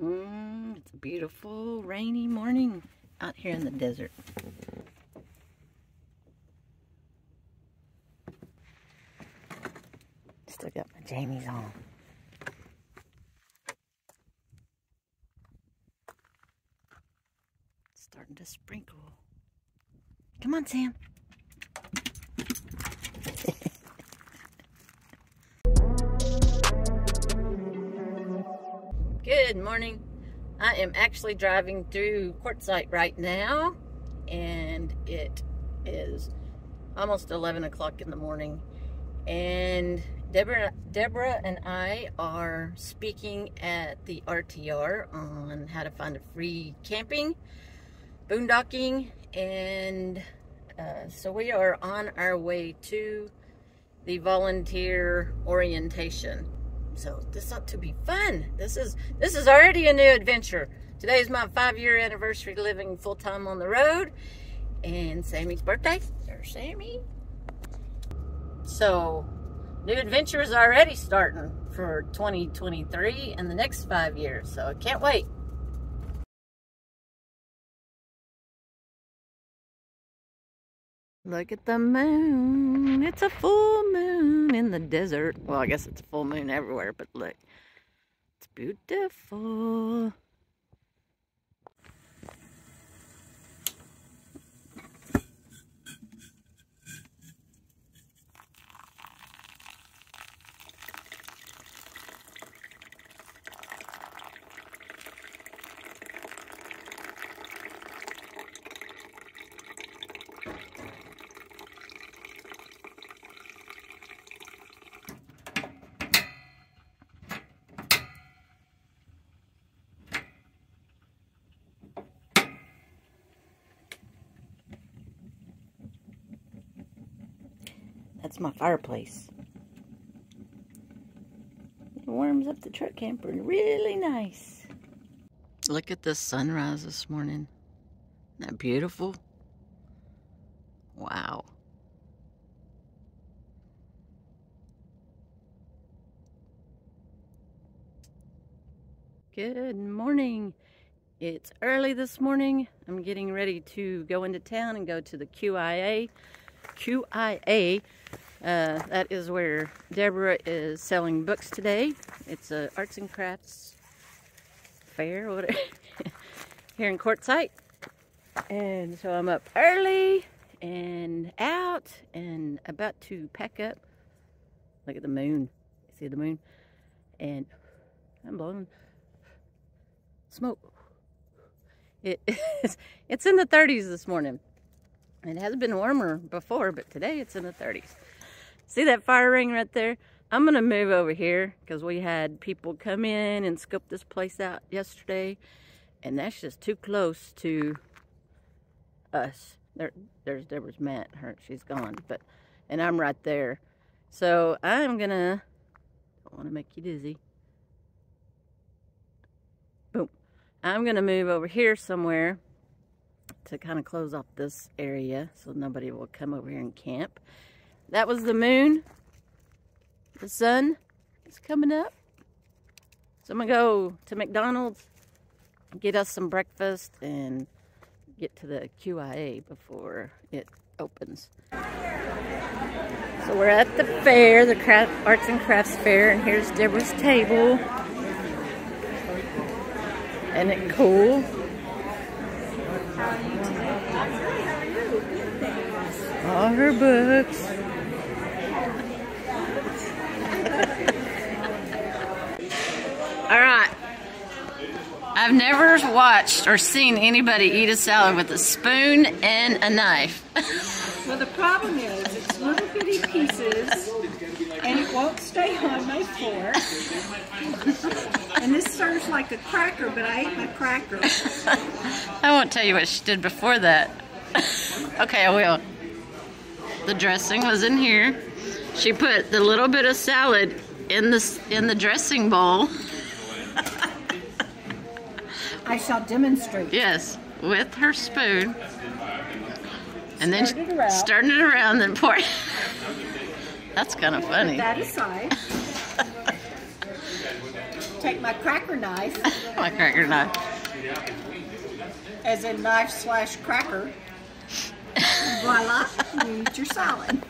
Mm, it's a beautiful rainy morning out here in the desert. Still got my jammies on. It's starting to sprinkle. Come on, Sam. Good morning. I am actually driving through Quartzsite right now, and it is almost 11 o'clock in the morning. And Debra, Debra and I are speaking at the RTR on how to find a free camping, boondocking, and uh, so we are on our way to the volunteer orientation. So this ought to be fun. This is this is already a new adventure. Today is my five-year anniversary living full-time on the road. And Sammy's birthday. There's Sammy. So new adventure is already starting for 2023 and the next five years. So I can't wait. Look at the moon. It's a full moon in the desert. Well, I guess it's a full moon everywhere, but look. It's beautiful. That's my fireplace. It warms up the truck camper really nice. Look at the sunrise this morning. Isn't that beautiful? Wow. Good morning. It's early this morning. I'm getting ready to go into town and go to the QIA QIA. Uh, that is where Debra is selling books today. It's a arts and crafts fair whatever, here in Quartzsite. And so I'm up early and out and about to pack up. Look at the moon. See the moon? And I'm blowing smoke. It is, it's in the 30s this morning. It has been warmer before, but today it's in the 30s. See that fire ring right there? I'm going to move over here because we had people come in and scope this place out yesterday. And that's just too close to us. There, there's Debra's mat. Her, she's gone. But And I'm right there. So I'm going to, don't want to make you dizzy. Boom. I'm going to move over here somewhere to kind of close off this area so nobody will come over here and camp. That was the moon. The sun is coming up. So I'm going to go to McDonald's, get us some breakfast, and get to the QIA before it opens. So we're at the fair, the craft, Arts and Crafts Fair, and here's Debra's table. Isn't it cool? All her books. All right. I've never watched or seen anybody eat a salad with a spoon and a knife. well, the problem is it's little bitty pieces and it won't stay on my fork. and this serves like a cracker, but I ate my cracker. I won't tell you what she did before that. okay, I will. The dressing was in here. She put the little bit of salad in the in the dressing bowl. I shall demonstrate. Yes, with her spoon. And then it starting it around, then pour. That's kind of funny. Put that aside. take my cracker knife, My cracker knife. as in knife slash cracker. Voila, you eat your salad.